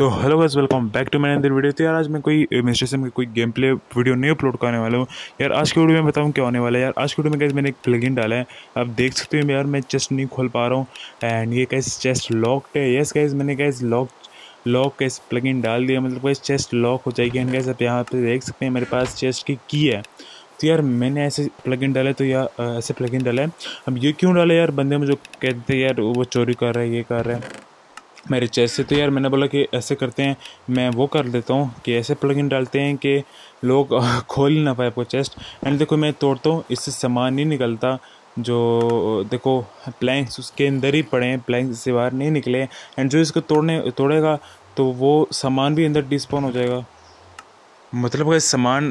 तो hello guys welcome back to मैंने दिन वीडियो तो यार, आज मैं कोई मिस्टेशन में कोई गेम प्ले वीडियो नहीं अपलोड करने वाला हूँ। यार, आज के वीडियो में बताऊँ क्या होने वाला है। यार, आज के वीडियो में कैसे मैंने एक प्लगइन डाला है। आप देख सकते हो यार, मैं चेस्ट नहीं खोल पा रहा हूँ। एंड ये कैसे चेस्ट लॉक्ड है। यस गाइस मैंने कैसे लॉक लॉक कैसे प्लगइन डाल दिया। मतलब कैसे चेस्ट लॉक हो जाएगी। एंड कैसे आप यहाँ पर देख सकते हैं, मेरे पास चेस्ट की की है। तो यार, मैंने ऐसे प्लगइन डाला तो यार ऐसे प्लगइन डाला है। अब ये क्यों डाला यार? बंदे मुझे कहते यार, वो चोरी कर रहा है, ये कर रहा है। मेरे चेस्ट से तो यार मैंने बोला कि ऐसे करते हैं, मैं वो कर देता हूँ कि ऐसे प्लगइन डालते हैं कि लोग, खोल ही ना पाए आपको चेस्ट एंड देखो, मैं तोड़ता हूँ, इससे सामान नहीं निकलता, जो, देखो प्लैंक्स उसके अंदर ही पड़े हैं प्लैंक्स से बाहर नहीं निकले एंड जो इसको तोड़ने, तोड़ेगा तो वो सामान भी अंदर डिस्पोन हो जाएगा। मतलब अगर सामान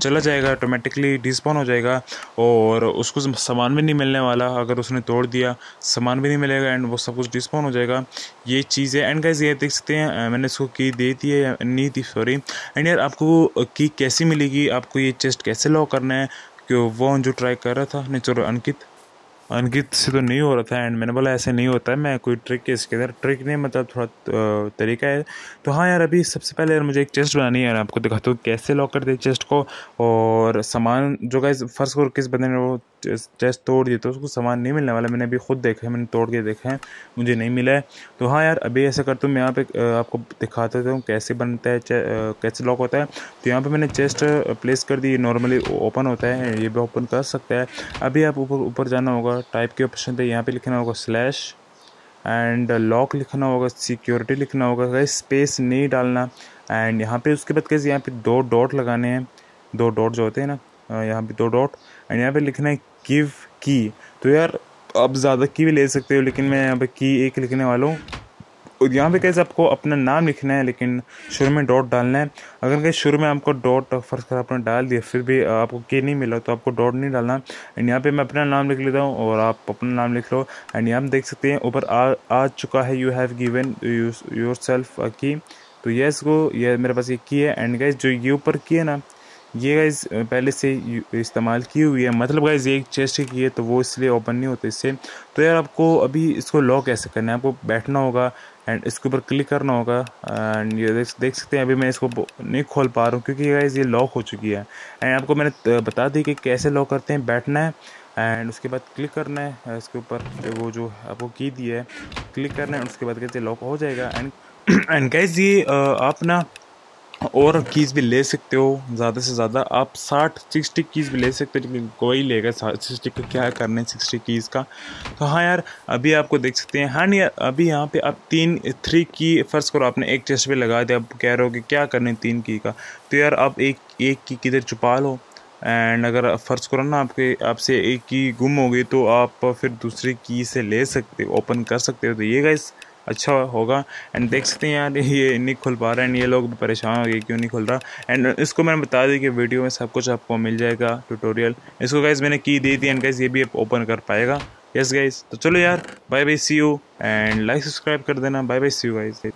चला जाएगा ऑटोमेटिकली डिस्पॉन हो जाएगा और उसको सामान भी नहीं मिलने वाला। अगर उसने तोड़ दिया, सामान भी नहीं मिलेगा एंड वो सब कुछ डिस्पॉन हो जाएगा। ये चीज़ है एंड गाइज़ ये देख सकते हैं मैंने इसको की दे दी है नहीं थी सॉरी एंड यार आपको की कैसी मिलेगी? आपको ये चेस्ट कैसे लॉक करना है? कि वो जो ट्राई कर रहा था, नहीं चलो अंकित? अंकित से तो नहीं हो रहा था एंड मैंने बोला, ऐसे नहीं होता है मैं कोई ट्रिक है इसके अंदर. ट्रिक नहीं मतलब थोड़ा तरीका है। तो हाँ यार, अभी सबसे पहले यार मुझे एक चेस्ट बनानी है यार, आपको दिखाता हूँ कैसे लॉक करते हैं चेस्ट को। और सामान, जो गाइज़ फ़र्स्ट को किस बंदे ने वो चेस्ट तोड़ दिया तो उसको सामान नहीं मिलने वाला। मैंने अभी खुद देखा है, मैंने तोड़ के देखा है, मुझे नहीं मिला है। तो हाँ यार, अभी ऐसा करता हूँ, मैं यहाँ पे आपको दिखाता हूँ कैसे बनता है कैसे लॉक होता है। तो यहाँ पर मैंने चेस्ट प्लेस कर दी नॉर्मली ओपन होता है, ये भी ओपन कर सकता है। अभी आप ऊपर ऊपर जाना होगा टाइप के ऑप्शन पे यहाँ पे लिखना होगा स्लैश एंड लॉक लिखना होगा सिक्योरिटी लिखना होगा स्पेस नहीं डालना। एंड यहाँ पे उसके बाद कैसे यहाँ पे दो डॉट लगाने हैं। दो डॉट जो होते हैं ना यहाँ पे दो डॉट एंड यहाँ पे लिखना है गिव की तो यार, आप ज़्यादा की भी ले सकते हो, लेकिन मैं यहाँ पे की एक लिखने वाला हूँ। और यहाँ पे कैसे आपको अपना नाम लिखना है, लेकिन शुरू में डॉट डालना है। अगर कहीं शुरू में आपको डॉट फ़र्ज़ कर आपने डाल दिया, फिर भी आपको के नहीं मिला तो आपको डॉट नहीं डालना। एंड यहाँ पे मैं अपना नाम लिख लेता हूँ और आप अपना नाम लिख लो। एंड यहाँ देख सकते हैं, ऊपर आ आ चुका है you have given yourself की तो ये इसको ये मेरे पास ये की है। एंड गैस जो ये ऊपर की है ना ये गाइज़ पहले से इस्तेमाल की हुई है। मतलब गाइज़ एक चेस्ट की है तो वो इसलिए ओपन नहीं होता इससे। तो यार आपको अभी इसको लॉक कैसे करना है? आपको बैठना होगा एंड इसके ऊपर क्लिक करना होगा। एंड ये देख देख सकते हैं, अभी मैं इसको नहीं खोल पा रहा हूँ क्योंकि गाइज़ ये लॉक हो चुकी है। एंड आपको मैंने बता दी कि कैसे लॉक करते हैं, बैठना है एंड उसके बाद क्लिक करना है। इसके ऊपर वो जो आपको की दी है क्लिक करना है, उसके बाद कैसे लॉक हो जाएगा। एंड एंड गाइज़ ये आप ना और कीज़ भी ले सकते हो, ज़्यादा से ज़्यादा आप साठ सिक्सटी कीज़ भी ले सकते हो लेकिन कोई लेगा सिक्सटी का क्या करना है सिक्सटी कीज़ का। तो हाँ यार, अभी आपको देख सकते हैं हाँ नहीं, अभी यहाँ पे आप तीन थ्री की फ़र्ज़ करो, आपने एक चेस्ट पे लगा दिया, आप कह रहे हो कि क्या करना है तीन की का। तो यार आप एक एक की किधर छुपा लो एंड अगर फ़र्ज़ करो ना, आपके, आपसे एक की गुम हो गई तो आप फिर दूसरी की से ले सकते हो ओपन कर सकते हो। तो ये गाइस अच्छा होगा। एंड देख सकते हैं यार, ये नहीं खुल पा रहा है एंड ये लोग परेशान हो गए, क्यों नहीं खुल रहा? एंड इसको मैंने बता दी कि वीडियो में सब कुछ आपको मिल जाएगा ट्यूटोरियल इसको गाइज़ मैंने की दी थी एंड गाइज़ ये भी ओपन कर पाएगा। यस गाइज़ तो चलो यार bye bye see you and like subscribe कर देना। Bye bye see you guys